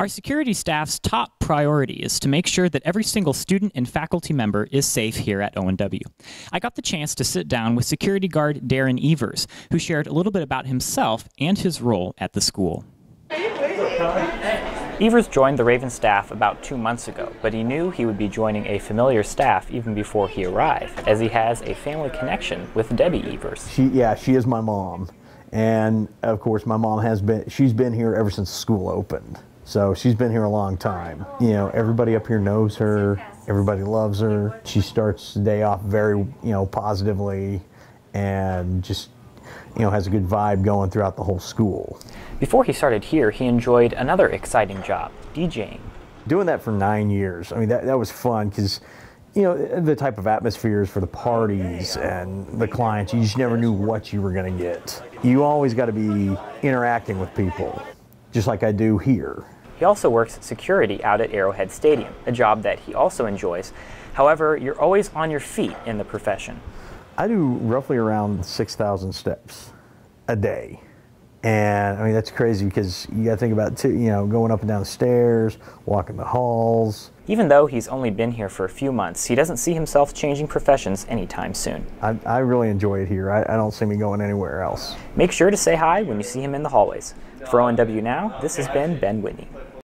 Our security staff's top priority is to make sure that every single student and faculty member is safe here at ONW. I got the chance to sit down with security guard Deren Evers, who shared a little bit about himself and his role at the school. Evers joined the Raven staff about two months ago, but he knew he would be joining a familiar staff even before he arrived, as he has a family connection with Debbie Evers. She, yeah, she is my mom, and of course, my mom has been. She's been here ever since school opened, so she's been here a long time. You know, everybody up here knows her. Everybody loves her. She starts the day off very, you know, positively, and just you know, has a good vibe going throughout the whole school. Before he started here, he enjoyed another exciting job, DJing. Doing that for nine years, I mean, that, that was fun because, you know, the type of atmospheres for the parties and the clients, you just never knew what you were going to get. You always got to be interacting with people, just like I do here. He also works security out at Arrowhead Stadium, a job that he also enjoys. However, you're always on your feet in the profession. I do roughly around 6,000 steps a day. And I mean, that's crazy because you got to think about, too, you know, going up and down the stairs, walking the halls. Even though he's only been here for a few months, he doesn't see himself changing professions anytime soon. I, I really enjoy it here. I, I don't see me going anywhere else. Make sure to say hi when you see him in the hallways. For ONW Now, this has been Ben Whitney.